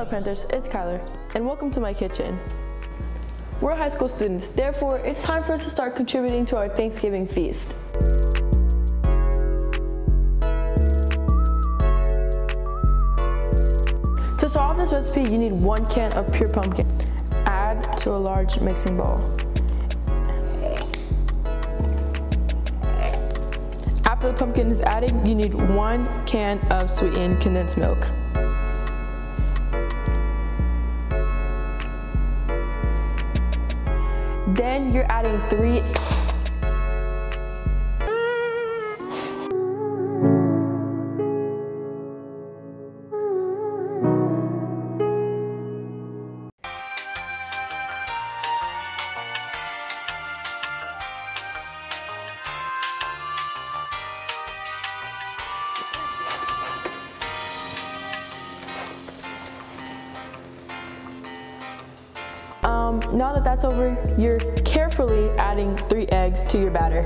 Hello Panthers, it's Kyler, and welcome to my kitchen. We're high school students, therefore it's time for us to start contributing to our Thanksgiving feast. To solve this recipe, you need one can of pure pumpkin. Add to a large mixing bowl. After the pumpkin is added, you need one can of sweetened condensed milk. Then you're adding three Um, now that that's over, you're carefully adding three eggs to your batter.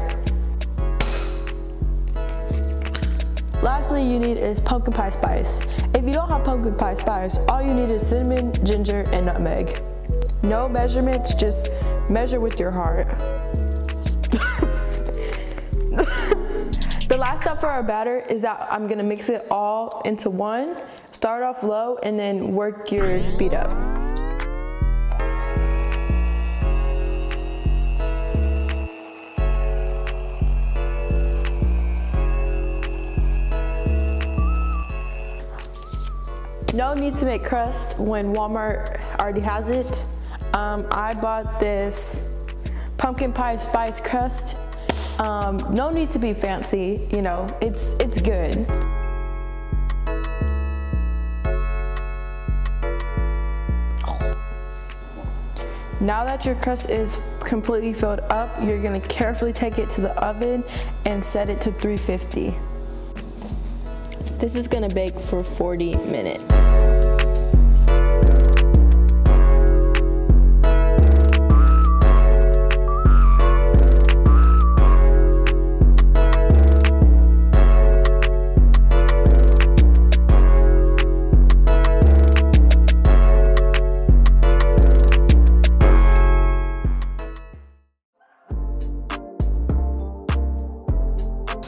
Lastly, you need is pumpkin pie spice. If you don't have pumpkin pie spice, all you need is cinnamon, ginger, and nutmeg. No measurements, just measure with your heart. the last step for our batter is that I'm gonna mix it all into one. Start off low and then work your speed up. No need to make crust when Walmart already has it. Um, I bought this pumpkin pie spice crust. Um, no need to be fancy, you know, it's, it's good. Now that your crust is completely filled up, you're gonna carefully take it to the oven and set it to 350. This is gonna bake for 40 minutes.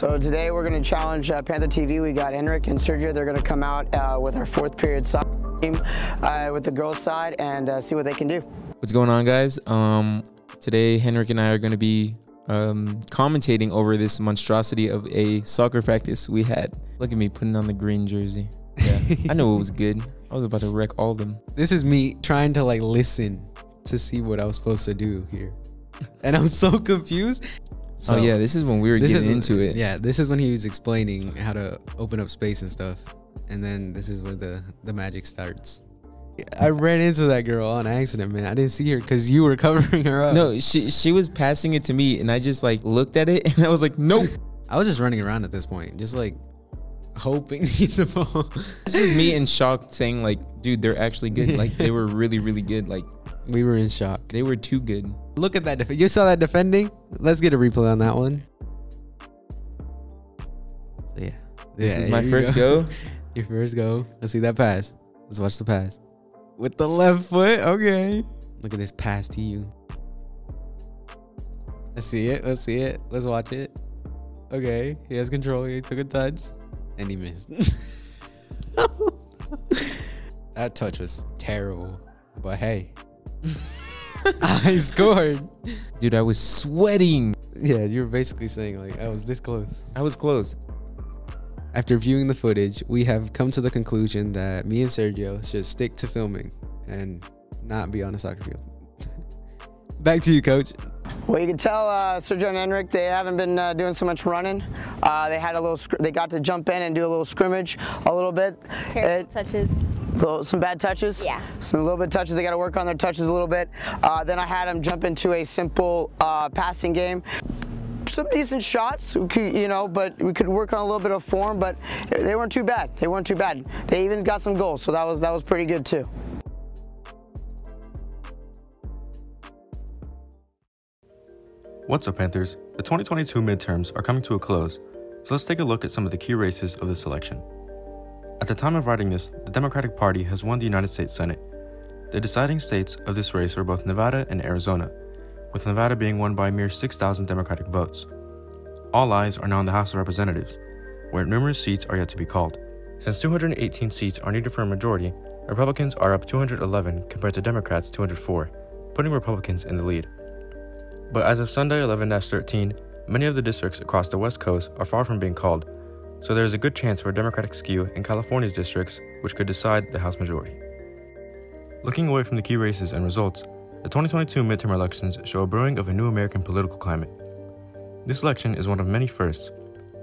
So today we're going to challenge uh, Panther TV. We got Henrik and Sergio. They're going to come out uh, with our fourth period soccer team uh, with the girls side and uh, see what they can do. What's going on, guys? Um, today, Henrik and I are going to be um, commentating over this monstrosity of a soccer practice we had. Look at me putting on the green jersey. Yeah, I know it was good. I was about to wreck all of them. This is me trying to like listen to see what I was supposed to do here. And I'm so confused. Oh yeah, this is when we were this getting is into it. Yeah, this is when he was explaining how to open up space and stuff. And then this is where the the magic starts. I ran into that girl on accident, man. I didn't see her because you were covering her up. No, she she was passing it to me, and I just like looked at it, and I was like, nope. I was just running around at this point, just like hoping to get the ball. this is me in shock, saying like, dude, they're actually good. Like they were really really good. Like we were in shock. they were too good. Look at that. You saw that defending? Let's get a replay on that one. Yeah. This Yeah, is my first go. Your first go. Let's see that pass. Let's watch the pass. With the left foot. Okay. Look at this pass to you. Let's see it. Let's see it. Let's watch it. Okay. He has control. He took a touch. And he missed. that touch was terrible. But hey. I scored. Dude, I was sweating. Yeah, you were basically saying like I was this close. I was close. After viewing the footage, we have come to the conclusion that me and Sergio should stick to filming and not be on a soccer field. Back to you, coach. Well, you can tell uh, Sergio and Henrik they haven't been uh, doing so much running. Uh, they had a little. They got to jump in and do a little scrimmage a little bit. Terrible It- touches. Little- some bad touches. Yeah. Some little bit touches. They got to work on their touches a little bit. Uh, then I had them jump into a simple uh, passing game. Some decent shots, you know, but we could work on a little bit of form. But they weren't too bad. They weren't too bad. They even got some goals, so that was that was pretty good too. What's up, Panthers? The 2022 midterms are coming to a close, so let's take a look at some of the key races of the selection. At the time of writing this, the Democratic Party has won the United States Senate. The deciding states of this race are both Nevada and Arizona, with Nevada being won by a mere 6,000 Democratic votes. All eyes are now on the House of Representatives, where numerous seats are yet to be called. Since 218 seats are needed for a majority, Republicans are up 211 compared to Democrats 204, putting Republicans in the lead. But as of Sunday 11 13, many of the districts across the West Coast are far from being called, so there is a good chance for a Democratic skew in California's districts, which could decide the House majority. Looking away from the key races and results, the 2022 midterm elections show a brewing of a new American political climate. This election is one of many firsts.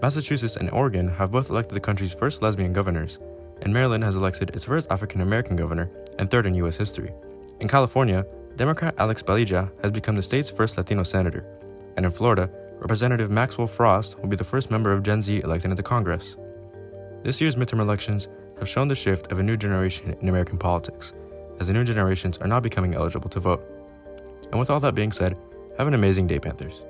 Massachusetts and Oregon have both elected the country's first lesbian governors, and Maryland has elected its first African American governor and third in U.S. history. In California, Democrat Alex Padilla has become the state's first Latino senator, and in Florida, Representative Maxwell Frost will be the first member of Gen Z elected into Congress. This year's midterm elections have shown the shift of a new generation in American politics, as the new generations are now becoming eligible to vote. And with all that being said, have an amazing day, Panthers.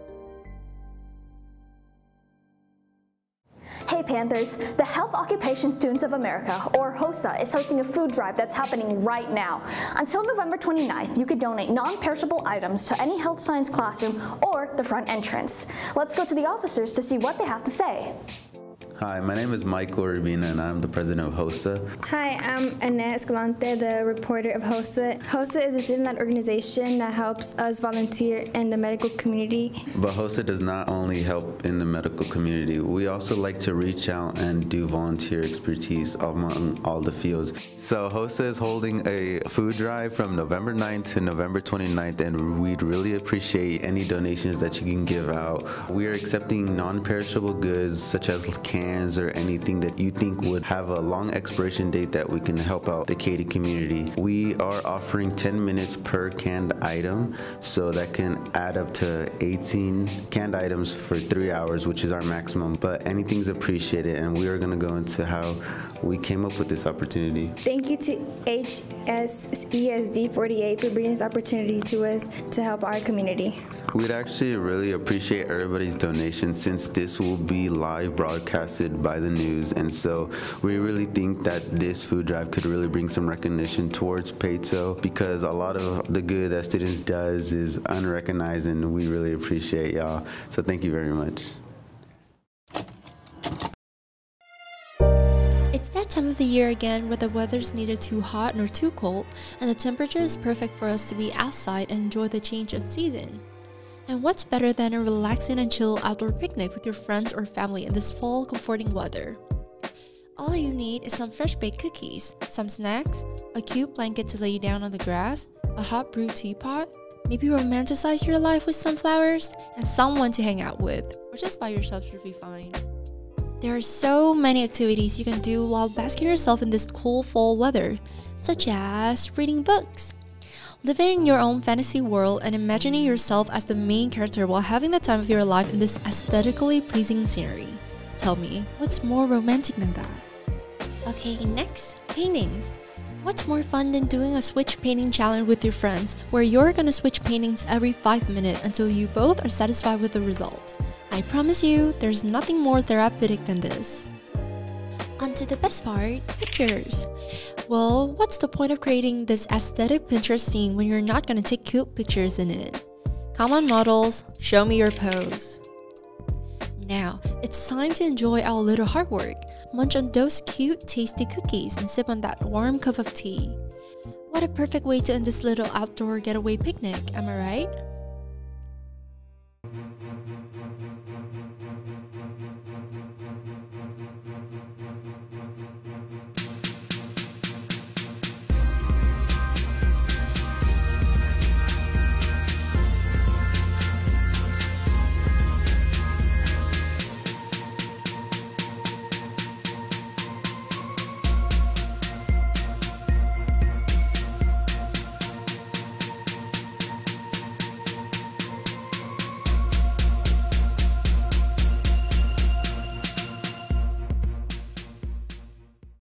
Panthers, the Health Occupation Students of America, or HOSA, is hosting a food drive that's happening right now. Until November 29th, you can donate non-perishable items to any health science classroom or the front entrance. Let's go to the officers to see what they have to say. Hi, my name is Michael Urbina and I'm the president of HOSA. Hi, I'm Annette Escalante, the reporter of HOSA. HOSA is a student-led organization that helps us volunteer in the medical community. But HOSA does not only help in the medical community, we also like to reach out and do volunteer expertise among all the fields. So HOSA is holding a food drive from November 9th to November 29th and we'd really appreciate any donations that you can give out. We are accepting non-perishable goods such as cans or anything that you think would have a long expiration date that we can help out the Katy community. We are offering 10 minutes per canned item, so that can add up to 18 canned items for three hours, which is our maximum. But anything's appreciated, and we are going to go into how we came up with this opportunity. Thank you to HSESD 48 for bringing this opportunity to us to help our community. We'd actually really appreciate everybody's donation since this will be live broadcasted by the news. And so we really think that this food drive could really bring some recognition towards Paetow because a lot of the good that students does is unrecognized and we really appreciate y'all. So thank you very much. It's that time of the year again where the weather's neither too hot nor too cold, and the temperature is perfect for us to be outside and enjoy the change of season. And what's better than a relaxing and chill outdoor picnic with your friends or family in this fall comforting weather? All you need is some fresh baked cookies, some snacks, a cute blanket to lay down on the grass, a hot brew teapot, maybe romanticize your life with some flowers, and someone to hang out with, or just by yourself should be fine. There are so many activities you can do while basking yourself in this cool fall weather, such as reading books, living in your own fantasy world and imagining yourself as the main character while having the time of your life in this aesthetically pleasing scenery. Tell me, what's more romantic than that? Okay, next, paintings. What's more fun than doing a switch painting challenge with your friends, where you're gonna switch paintings every 5 minutes until you both are satisfied with the result? I promise you, there's nothing more therapeutic than this. On to the best part pictures. Well, what's the point of creating this aesthetic Pinterest scene when you're not gonna take cute pictures in it? Come on, models, show me your pose. Now, it's time to enjoy our little hard work. Munch on those cute, tasty cookies and sip on that warm cup of tea. What a perfect way to end this little outdoor getaway picnic, am I right?